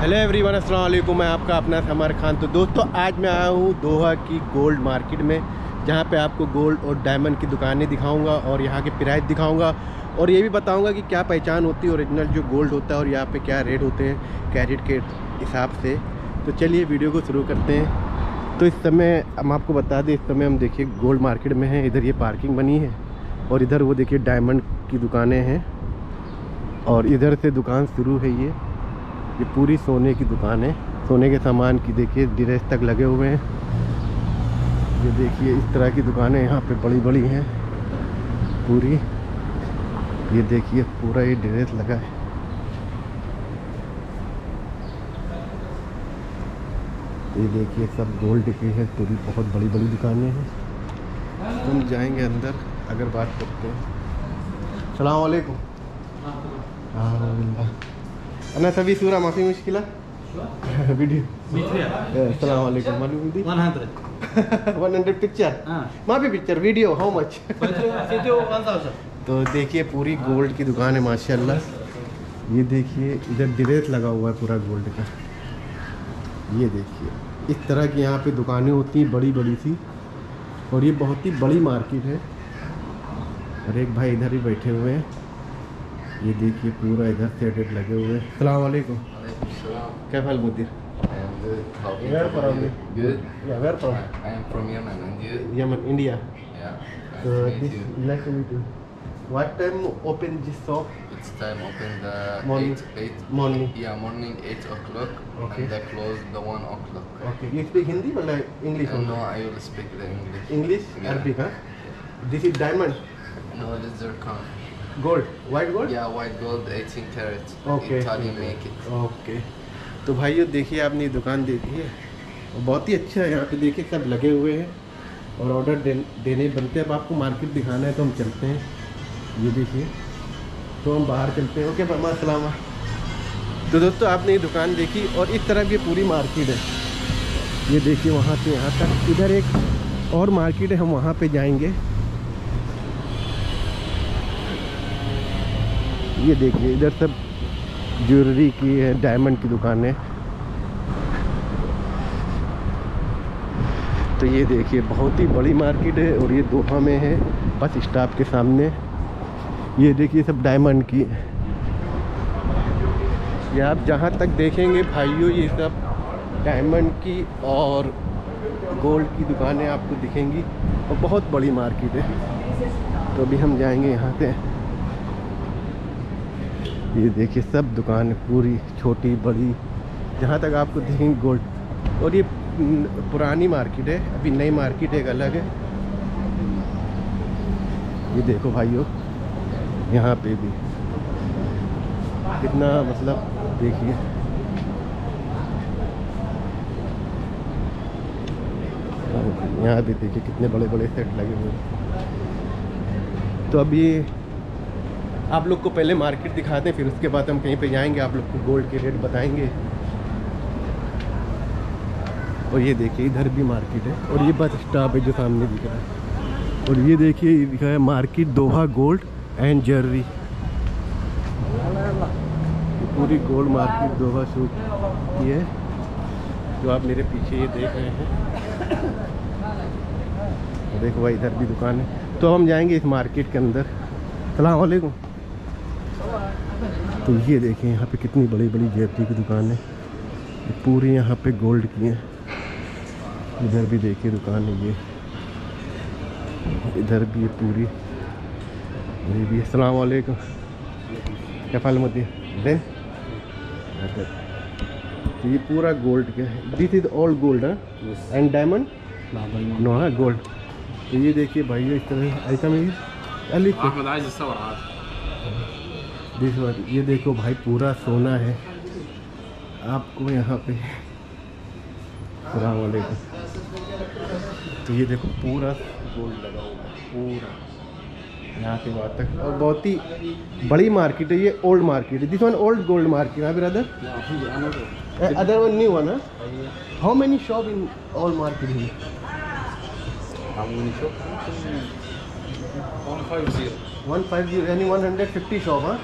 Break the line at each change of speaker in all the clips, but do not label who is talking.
Hello everyone अस्सलाम वालेकुम मैं आपका अपना समर खान। तो दोस्तों, आज मैं आया हूँ दोहा की गोल्ड मार्केट में, जहाँ पे आपको गोल्ड और डायमंड की दुकानें दिखाऊँगा और यहाँ के प्राइस दिखाऊँगा। और ये भी बताऊँगा कि क्या पहचान होती है ओरिजिनल जो गोल्ड होता है और यहाँ पे क्या रेट होते हैं कैरेट के हिसाब से। तो चलिए वीडियो को शुरू करते हैं। तो इस समय हम आपको बता दें, इस समय हम देखिए गोल्ड मार्केट में हैं। इधर ये पार्किंग बनी है और इधर वो देखिए डायमंड की दुकानें हैं। और इधर से दुकान शुरू है ये। ये पूरी सोने की दुकान है। सोने के सामान की देखिए ड्रेस तक लगे हुए हैं। ये देखिए इस तरह की दुकानें यहाँ पे बड़ी बड़ी हैं। पूरी। ये देखिए पूरा ये ड्रेस लगा है। ये देखिए सब गोल्ड की है पूरी बहुत बड़ी बड़ी दुकानें हैं। हम जाएँगे अंदर अगर बात करते हैं। अन्ना सभी सूरा माफ़ी मुश्किल है वीडियो अस्सलाम वालेकुम मालूम दी
100
100 पिक्चर माफ़ी पिक्चर वीडियो हाउ मच तो देखिए पूरी गोल्ड की दुकान है माशा ये देखिए इधर डिरेट लगा हुआ है पूरा गोल्ड का। ये देखिए इस तरह की यहाँ पे दुकानें होती हैं बड़ी बड़ी सी। और ये बहुत ही बड़ी मार्केट है। और एक भाई इधर ही बैठे हुए हैं। ये देखिए पूरा इधर से रेट लगे हुए हैं सलाम वालेकुम
Salam.
क्या हाल मुदीर
I am good. How are you?
Where from?
Good.
या where from
I am from Yemen and you?
Yemen India
Yeah. Nice
So
to meet
this
you.
nice to meet you. What time open this shop?
It's time open the
Morning.
eight eight.
Morning.
Yeah, morning eight o'clock.
Okay.
And they close the one o'clock.
Okay. You speak Hindi or like English?
Uh,
only?
no, I will speak the English.
English,
Yeah.
Arabic, huh? This is diamond,
No, this is zircon.
Gold, white gold
Yeah, white gold, 18 karat.
Okay.
Italian make it.
Okay तो भाइयों देखिए आपने ये दुकान देखी है। बहुत ही अच्छा है। यहाँ पे देखिए सब लगे हुए हैं। और ऑर्डर दे, देने बनते हैं। अब आपको मार्केट दिखाना है तो हम चलते हैं। ये देखिए। तो हम बाहर चलते हैं। ओके मामा सलाम तो दोस्तों आपने ये दुकान देखी और इस तरफ़ ये पूरी मार्केट है। ये देखिए वहाँ से यहाँ तक। इधर एक और मार्केट है हम वहाँ पे जाएँगे। ये देखिए, इधर सब ज्वेलरी की है डायमंड की दुकान है। तो ये देखिए, बहुत ही बड़ी मार्केट है और ये दोहा में है, बस स्टॉप के सामने। ये देखिए, सब डायमंड की। ये आप जहाँ तक देखेंगे भाइयों, ये सब डायमंड की और गोल्ड की दुकानें आपको दिखेंगी। और बहुत बड़ी मार्केट है। तो अभी हम जाएँगे यहाँ से। ये देखिए सब दुकान पूरी, छोटी, बड़ी, जहाँ तक आपको देखेंगे गोल्ड। और ये पुरानी मार्केट है, अभी नई मार्केट एक अलग है। ये देखो भाइयों, यहाँ पे भी। कितना मतलब देखिए। यहाँ भी देखिए कितने बड़े बड़े सेट लगे हुए तो अभी आप लोग को पहले मार्केट दिखाते हैं फिर उसके बाद हम कहीं पे जाएँगे, आप लोग को गोल्ड के रेट बताएँगे। और ये देखिए, इधर भी मार्केट है, और ये बस स्टॉप है जो सामने दिख रहा है। और ये देखिए, लिखा है market Doha gold and jewellery पूरी गोल्ड मार्केट दोहा शूट की है, जो आप मेरे पीछे ये देख रहे हैं। देखो भाई, इधर भी दुकान है। तो हम जाएँगे इस मार्केट के अंदर। सलाम वालेकुम। तो ये देखें यहाँ पे कितनी बड़ी बड़ी ज्वेलरी की दुकान है। ये पूरी यहाँ पे गोल्ड की है। इधर भी देखिए दुकान है ये। इधर भी ये पूरी। ये भी अस्सलाम वालेकुम। क्या फाल मोती देन तो ये पूरा गोल्ड का है। This is all gold and diamond no हाँ गोल्ड तो ये देखिए भाई इस तरह ऐसा में दिस वन ये देखो भाई पूरा सोना है। आपको यहाँ पे सलाम वालेकुम तो ये देखो पूरा गोल्ड लगा हुआ है पूरा। यहाँ से वहाँ तक और बहुत ही बड़ी मार्केट है ये ओल्ड मार्केट है। This one old gold market है brother other one new one how many shop in all market है वन फाइव ज़ीरो यानी वन हंड्रेड फिफ्टी शॉप हाँ?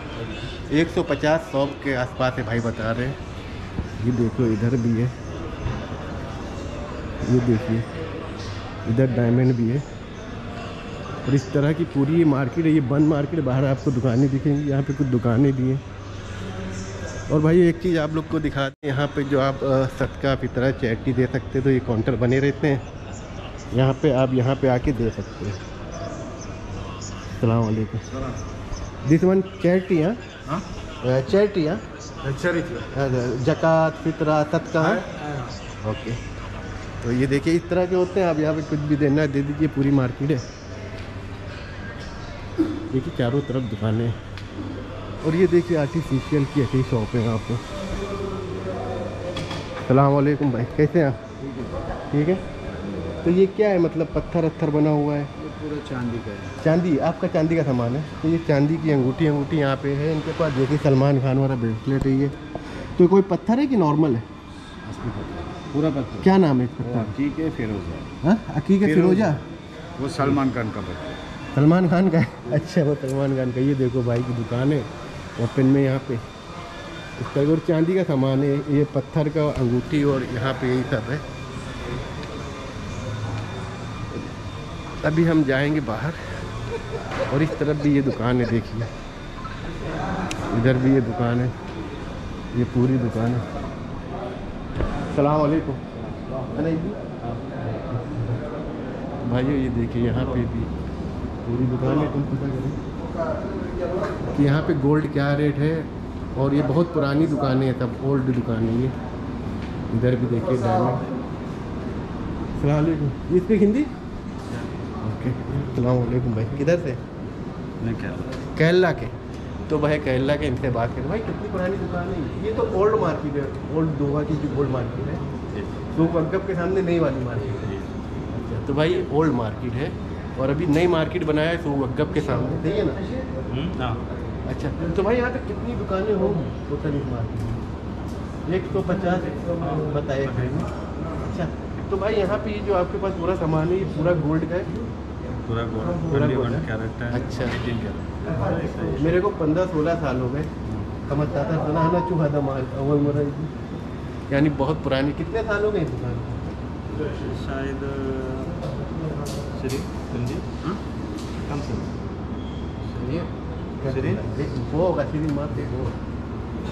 एक सौ पचास शॉप के आसपास है भाई बता रहे हैं। ये देखो, इधर भी है। ये देखिए, इधर डायमंड भी है। और इस तरह की पूरी ये मार्केट है, ये बंद मार्केट बाहर आपको दुकानें दिखेंगी, यहाँ पे कुछ दुकानें भी हैं। और भाई एक चीज़ आप लोग को दिखाते हैं यहाँ पे जो आप सदका फितरा चैरिटी दे सकते हैं तो ये काउंटर बने रहते हैं। यहाँ पे आप, यहाँ पे आके दे सकते हैं। वन चैरिटी हाँ
हाँ
चैरिटी हाँ
चरित्र
जक़ात फितरा सदका हाँ? ओके तो ये देखिए इस तरह के होते हैं। आप यहाँ पे कुछ भी देना है दे दीजिए पूरी मार्केट है। देखिए चारों तरफ़ दुकानें। हैं और ये देखिए आर्टिफिशियल की ऐसी शॉप है यहाँ पे। सलामकुम भाई कैसे हैं आप? ठीक है। तो ये क्या है? मतलब पत्थर अत्थर बना हुआ है।
पूरा चांदी का है।
चांदी आपका चांदी का सामान है। तो ये चांदी की अंगूठी अंगूठी यहाँ पे है। इनके पास देखिए सलमान खान वाला ब्रेसलेट है ये। तो ये कोई पत्थर है कि नॉर्मल है?
पूरा पत्थर।
क्या नाम है पत्थर?
है फिरोजा
हाँ। अकीक
फिरोजा। वो सलमान खान का पत्थर
सलमान खान का? है अच्छा वो सलमान खान का। ये देखो भाई की दुकान है। ओपन में यहाँ पे। इस तरह और चांदी का सामान है। ये पत्थर का अंगूठी और यहाँ पे यही सब है। अभी हम जाएँगे बाहर और इस तरफ़ भी ये दुकान है, देखिए। इधर भी ये दुकान है, ये पूरी दुकान है। सलाम वालेकुम भाइयों, ये देखिए, यहाँ पे भी पूरी दुकान है। तुम पता करें कि यहाँ पे गोल्ड क्या रेट है? और ये बहुत पुरानी दुकानें हैं, तब ओल्ड दुकान है ये। इधर भी देखिए, डायमंड। सलामकुम इस स्पीक हिंदी? ओके। भाई। किधर से?
मैं
केरला। के। तो भाई केरला के इनसे बात करें। भाई कितनी पुरानी दुकान है ये? तो ओल्ड मार्केट है। ओल्ड दोहा की जो ओल्ड मार्केट है। तो वक्कफ के सामने नई वाली मार्केट है। अच्छा तो भाई ओल्ड मार्केट है और अभी नई मार्केट बनाया है सो वक्कफ के सामने। सही है ना? अच्छा तो भाई यहाँ पे कितनी दुकानें होंगी टोटल इस मार्केट में? एक सौ पचास एक बताए थे अच्छा तो भाई यहाँ पे ये जो आपके पास पूरा सामान है ये पूरा गोल्ड का है
पूरा गोल्ड
पूरा
ट्वेंटी वन
गोल्ड।
कैरेट है
अच्छा।
एटीन कैरेट
मेरे को पंद्रह सोलह साल हो गए समझता था सुना है ना चूहा दमाल अव्वल मरा यानी बहुत पुरानी कितने साल हो गए इस दुकान को?
शायद श्री संजी कम से
श्री वो होगा श्री माते वो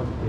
okay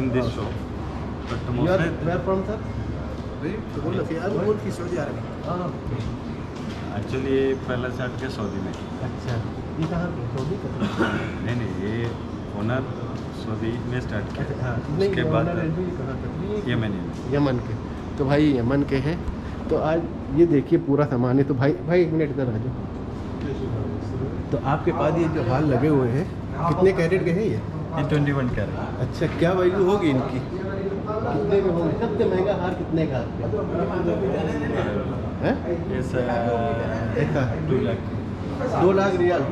in this shop But
the most where from,
sir?
Actually ये पहले से हट के सऊदी में।
अच्छा।
नहीं नहीं ये ओनर सऊदी में स्टार्ट किया। उसके बाद यमन
यमन के। तो भाई यमन के हैं। तो आज ये देखिए पूरा सामान है। तो भाई भाई एक मिनट इधर आ जाओ। तो आपके पास ये जो हाल लगे हुए हैं कितने कैरेट के हैं ये?
ये ट्वेंटी वन कैरेट।
अच्छा क्या वैल्यू होगी इनकी? कितने में होंगे? सबसे महँगा हार कितने का? है?
टू लाख।
दो lakh riyal.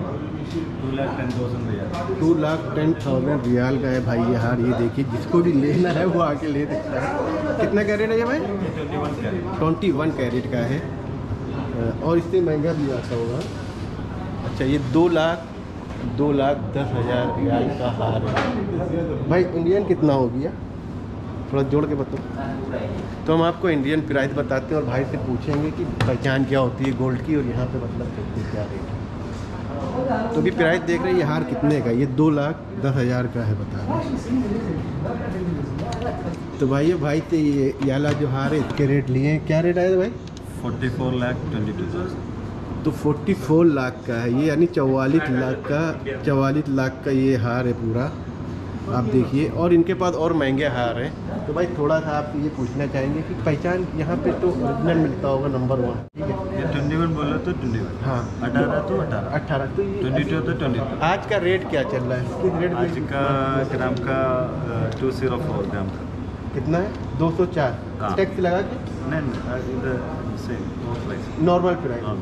Two lakh ten thousand riyal.
Two lakh ten thousand riyal का है भाई ये हार ये देखिए जिसको भी लेना है वो आके ले सकता है। कितना कैरेट है ये भाई?
Twenty one carat.
Twenty one carat का है। और इससे महँगा भी आता होगा। अच्छा ये दो लाख दो लाख दस हज़ार रियाल का हार है। भाई इंडियन कितना हो गया? थोड़ा जोड़ के बताओ। तो हम आपको इंडियन प्राइस बताते हैं और भाई से पूछेंगे कि पहचान क्या होती है गोल्ड की और यहाँ पे मतलब कितनी क्या रेट है। तो अभी प्राइस देख रहे हैं ये हार कितने का ये दो लाख दस हज़ार का है बता रहे तो भाई ये भाई से ये ये वाला जो हार है इसके रेट लिए हैं। क्या रेट आया था भाई?
Forty four lakh twenty two thousand
तो 44 लाख का है ये यानी चौवालीस लाख का चौवालीस लाख का ये हार है पूरा। आप देखिए और इनके पास और महँगे हार हैं। तो भाई थोड़ा सा आप ये पूछना चाहेंगे कि पहचान यहाँ पे तो ओरिजिनल मिलता होगा नंबर वन ठीक है?
ट्वेंटी वन बोला तो ट्वेंटी वन
हाँ।
अठारह तो अठारह।
अट्ठारह तो
ट्वेंटी टू तो ट्वेंटी टू
आज का रेट क्या चल रहा है? किस रेट
आज का ग्राम का टू ज़ीरो फोर ग्राम का।
कितना है? दो सौ चार।
हाँ।
टैक्स लगा के?
नहीं
नॉर्मल प्राइस
हाँ।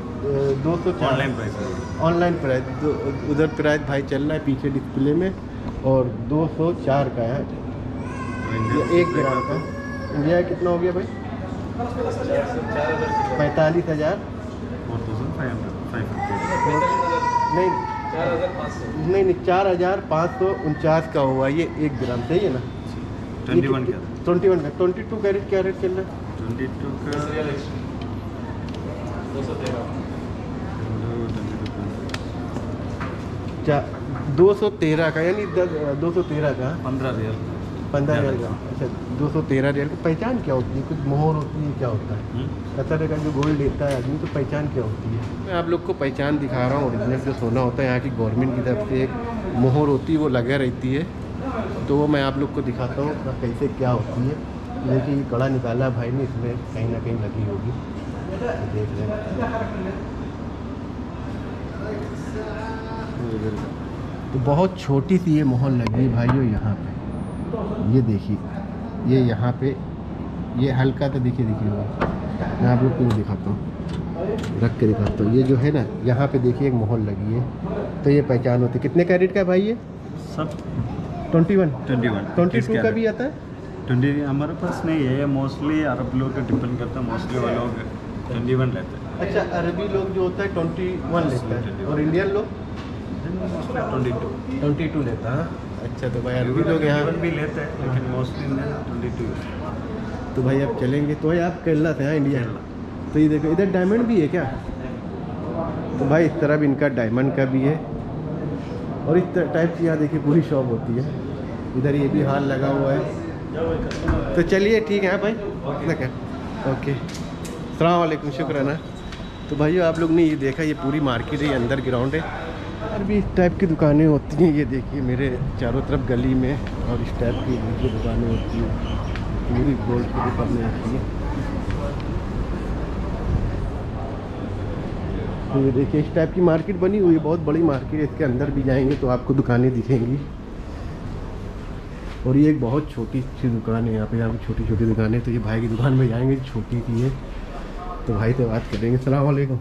दो सौ चार।
ऑनलाइन प्राइस
ऑनलाइन प्राइस उधर प्राइस भाई चल रहा है पीछे डिस्प्ले में। और 204 का है। ये एक ग्राम का। इंडिया कितना हो गया भाई? पैंतालीस हज़ार। नहीं नहीं नहीं चार हज़ार पाँच सौ उनचास का हुआ। ये एक ग्राम सही है ना?
ट्वेंटी वन का
ट्वेंटी वन का। ट्वेंटी टू का रेट क्या रेट चल रहा है?
213 का
यानी दो सौ तेरह का?
पंद्रह रियल।
पंद्रह रियल का अच्छा दो सौ तेरह रियल की। पहचान क्या होती है? कुछ मोहर होती है क्या होता है? हम्म। अच्छा, कतर का जो गोल्ड लेता है आदमी तो पहचान क्या होती है? मैं आप लोग को पहचान दिखा रहा हूँ ओरिजिनल जो सोना होता है यहाँ की गवर्नमेंट की तरफ़ से एक मोहर होती है वो लगे रहती है। तो वो मैं आप लोग को दिखाता हूँ कैसे क्या होती है। लेकिन ये कड़ा निकाला भाई ने इसमें कहीं ना कहीं लगी होगी। देख रहे हैं। तो बहुत छोटी सी ये मोहर लगी है भाइयों यहाँ पे। ये देखिए ये यहाँ पे ये हल्का तो देखिए देखिए मैं आप लोग को दिखाता हूँ रख के दिखाता हूँ। ये जो है ना यहाँ पे देखिए एक मोहर लगी है। तो ये पहचान होती है। कितने कैरेट का है भाई ये?
सब
twenty one?
Twenty one.
Twenty two का भी आता है?
ट्वेंटी हमारे पास नहीं है। मोस्टली अरब लोग का डिपेंड करता है। मोस्टली वो लोग ट्वेंटी वन लेते हैं।
अच्छा अरबी लोग जो होता है ट्वेंटी वन लेता है। और इंडियन लोग?
ट्वेंटी टू
ट्वेंटी टू लेता है। अच्छा तो भाई अरबी लोग यहाँ
भी लेते हैं लेकिन मोस्टली ट्वेंटी टू
तो भाई आप चलेंगे तो भाई आप केरला से हैं इंडिया तो ये देखो इधर डायमंड भी है क्या? तो भाई इस तरह भी इनका डायमंड का भी है। और इस टाइप की यहाँ देखिए पूरी शॉप होती है। इधर ये भी हाल लगा हुआ है। तो चलिए ठीक है हाँ भाई। क्या ओके। सलामकुम शुक्राना। तो भाई आप लोग ने ये देखा ये पूरी मार्केट है ये अंदर ग्राउंड है। भी इस टाइप की दुकानें होती हैं, ये देखिए मेरे चारों तरफ़ गली में और इस टाइप की दूसरी दुकानें होती हैं, पूरी गोल्ड की दुकानें होती हैं। तो ये देखिए, इस टाइप की मार्केट बनी हुई है, बहुत बड़ी मार्केट है, इसके अंदर भी जाएँगे तो आपको दुकानें दिखेंगी। और ये एक बहुत छोटी सी दुकान है, यहाँ पे यहाँ पे छोटी छोटी दुकान है तो ये भाई की दुकान में जाएँगे, छोटी सी है। तो भाई से बात करेंगे सलाम वालेकुम।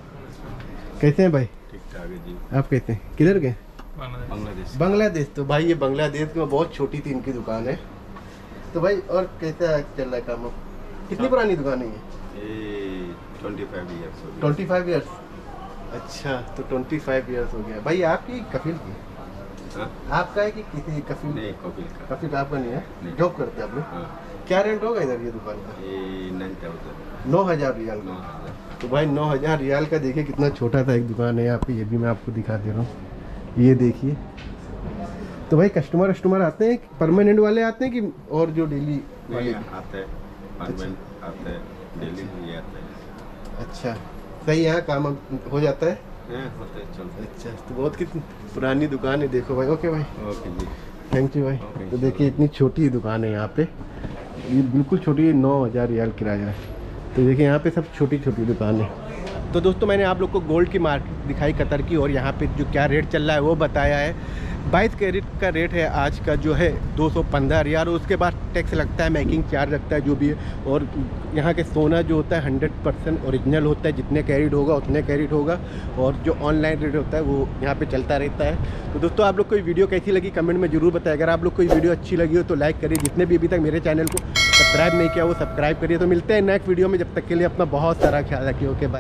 कैसे हैं भाई? आप कहते हैं किधर गए?
बांग्लादेश।
बांग्लादेश। तो भाई ये बांग्लादेश में बहुत छोटी थी इनकी दुकान है। तो भाई और कैसा चल रहा है काम? कितनी पुरानी दुकान है ये?
ये ट्वेंटी फाइव ईयर्स हो
अच्छा तो ट्वेंटी फाइव ईयर्स हो गया। भाई आपकी कफिल की?
हाँ?
आपका है कि किसी कफिल?
नहीं कपिल का।
कफिल आपका नहीं है? जॉब करते हैं आप लोग?
हाँ,
क्या रेंट होगा इधर ये दुकान का? नौ हज़ार रियाल का। तो भाई नौ हज़ार रियाल का देखिए कितना छोटा था एक दुकान है यहाँ पे ये भी मैं आपको दिखा दे रहा हूँ। ये देखिए। तो भाई कस्टमर वस्टमर आते हैं परमानेंट वाले आते हैं कि और जो डेली वाले?
आते हैं परमानेंट आते हैं डेली भी आते हैं।
अच्छा। सही यहाँ काम हो जाता है?
हाँ, हैं
अच्छा तो बहुत कितनी पुरानी दुकान है देखो भाई। ओके भाई।
ओके जी।
थैंक यू भाई।
Okay,
तो देखिए इतनी छोटी दुकान है यहाँ पे। ये बिल्कुल छोटी नौ हज़ार रियाल किराया है। तो देखिए, यहाँ पे सब छोटी छोटी दुकान है। तो दोस्तों, मैंने आप लोग को गोल्ड की मार्केट दिखाई, कतर की, और यहाँ पे जो क्या रेट चल रहा है वो बताया है। बाईस कैरेट का रेट है आज का, जो है दो सौ पंद्रह और उसके बाद टैक्स लगता है, मेकिंग चार्ज लगता है, जो भी है। और यहाँ के सोना जो होता है, हंड्रेड परसेंट ओरिजिनल होता है, जितने कैरेट होगा, उतने कैरेट होगा। और जो ऑनलाइन रेट होता है, वो यहाँ पे चलता रहता है। तो दोस्तों, आप लोग को वीडियो कैसी लगी, कमेंट में ज़रूर बताएँ। अगर आप लोग को वीडियो अच्छी लगी हो तो लाइक करिए। जितने भी अभी तक मेरे चैनल को सब्सक्राइब नहीं किया, वो सब्सक्राइब करिए। तो मिलते हैं नेक्स्ट वीडियो में, जब तक के लिए अपना बहुत सारा ख्याल रखिए। Okay bye